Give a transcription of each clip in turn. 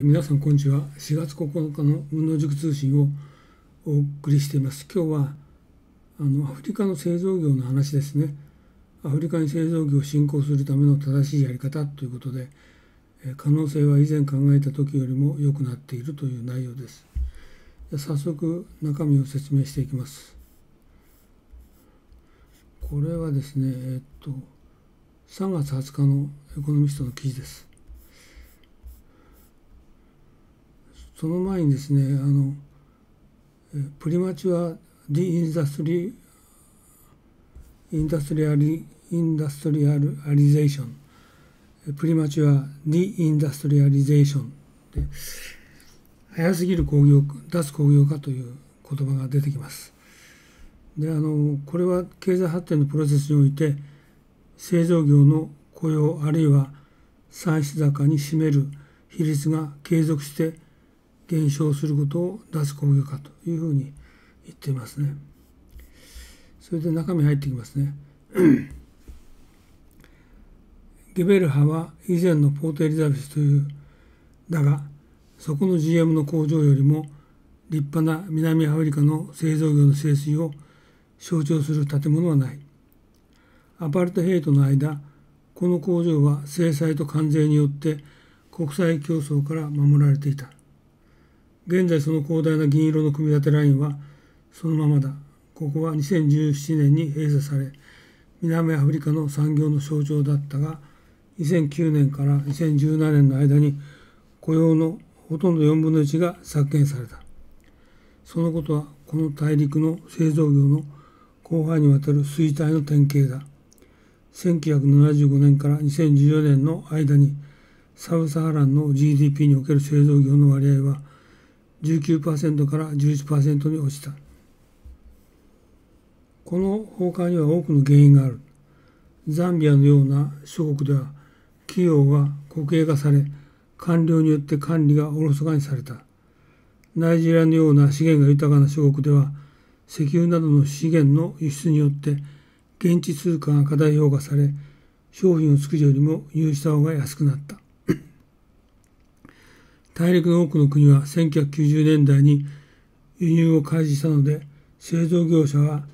皆さんこんにちは。4月9日の運動塾通信をお送りしています。今日はあのアフリカの製造業の話ですね。アフリカに製造業を振興するための正しいやり方ということで可能性は以前考えた時よりも良くなっているという内容です。早速中身を説明していきます。これはですねえっと3月20日のエコノミストの記事です。その前にですねあの premature de-industri industriali industrialization premature de-industrialization で早すぎる工業脱工業化という言葉が出てきます。であのこれは経済発展のプロセスにおいて製造業の雇用あるいは産出高に占める比率が継続して減少することを脱工業化というふうに言っていますね。それで中身入ってきますね。ゲベルハは以前のポートエリザベスというだがそこの GM の工場よりも立派な南アフリカの製造業の清水を象徴する建物はない。アパルトヘイトの間この工場は制裁と関税によって国際競争から守られていた。現在その広大な銀色の組み立てラインはそのままだ。ここは2017年に閉鎖され、南アフリカの産業の象徴だったが、2009年から2017年の間に雇用のほとんど4分の1が削減された。そのことはこの大陸の製造業の広範にわたる衰退の典型だ。1975年から2014年の間にサブサハランの GDP における製造業の割合は19%から11%に落ちた。この崩壊には多くの原因がある。ザンビアのような諸国では企業が国営化され、官僚によって管理がおろそかにされた。ナイジェリアのような資源が豊かな諸国では、石油などの資源の輸出によって現地通貨が過大評価され、商品を作るよりも輸入した方が安くなった。大陸の多くの国は1990年代に輸入を開始したので、製造業者は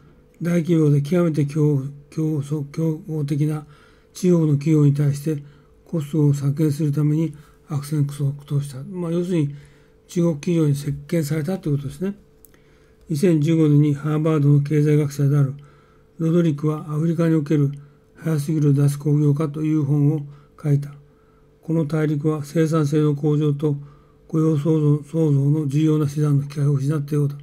大企業で極めて競争競合的な地方の企業に対してコストを削減するために悪戦苦闘した。まあ、要するに中国企業に接見されたということですね。2015年にハーバードの経済学者であるロドリックはアフリカにおける早すぎる脱工業化という本を書いた。この大陸は生産性の向上と雇用創造の重要な手段の機会を失ったようだ。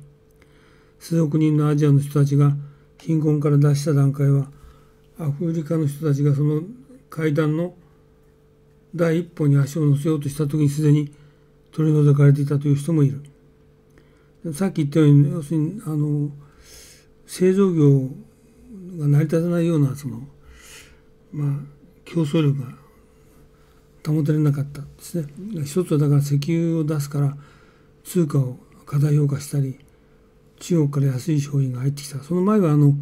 数億人のアジアの人たちが貧困から脱した段階は、アフリカの人たちがその階段の第一歩に足を乗せようとした時にすでに取り除かれていたという人もいる。さっき言ったように、要するに、あの、製造業が成り立たないような、その、まあ、競争力が保てれなかったですね。一つはだから石油を出すから通貨を過大評価したり中国から安い商品が入ってきた。その前はあの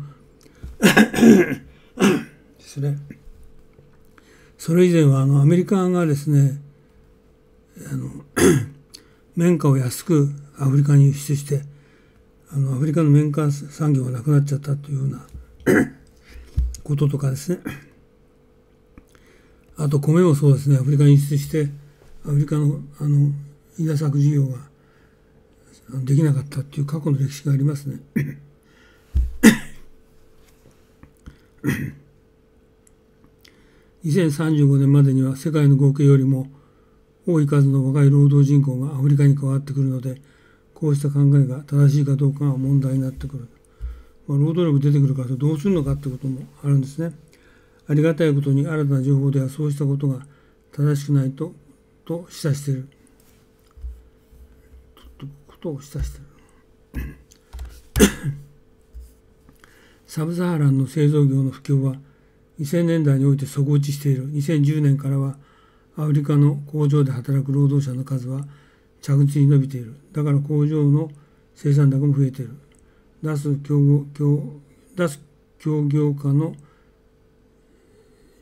ですねそれ以前はあのアメリカがですねあの 綿花を安くアフリカに輸出してあのアフリカの綿花産業がなくなっちゃったというような こととかですね。あと米もそうですねアフリカに輸出してアフリカのあの稲作事業ができなかったっていう過去の歴史がありますね。2035年までには世界の合計よりも多い数の若い労働人口がアフリカに加わってくるのでこうした考えが正しいかどうかが問題になってくる、まあ、労働力出てくるからどうするのかってこともあるんですね。ありがたいことに新たな情報ではそうしたことが正しくないとと示唆している。とことを示唆している。サブサハランの製造業の不況は2000年代において底打ちしている。2010年からはアフリカの工場で働く労働者の数は着実に伸びている。だから工場の生産高も増えている。脱競合脱協業化の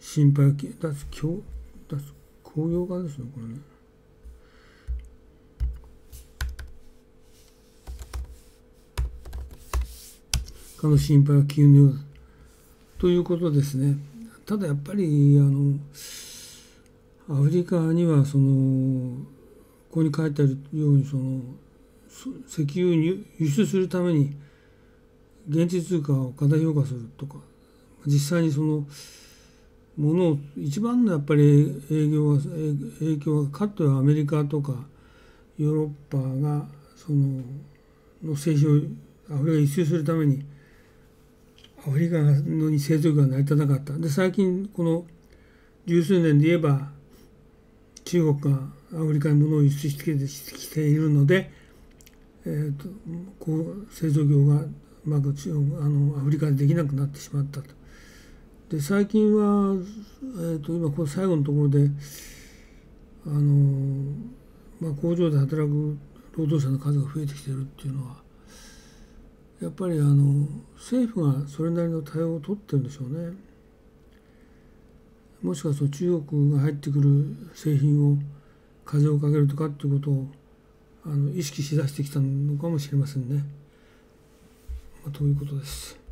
心配系、だす、強、だす、紅葉がですよ、これね。かの心配は急のよということですね。ただやっぱり、あの、アフリカには、その、ここに書いてあるように、その、石油に輸出するために現地通貨を過大評価するとか実際にそのものを一番のやっぱり営業は影響がかっとアメリカとかヨーロッパがそのの製品をアフリカに輸出するためにアフリカのに製造業が成り立たなかったで最近この十数年で言えば中国がアフリカに物を輸出してきているので、えーと、こう製造業がうまくあのアフリカでできなくなってしまったと。で最近は、えーと、今この最後のところであの、まあ、工場で働く労働者の数が増えてきてるっていうのはやっぱりあの政府がそれなりの対応を取ってるんでしょうね。もしくはその中国が入ってくる製品を風をかけるとかっていうことをあの意識しだしてきたのかもしれませんね。まあ、ということです。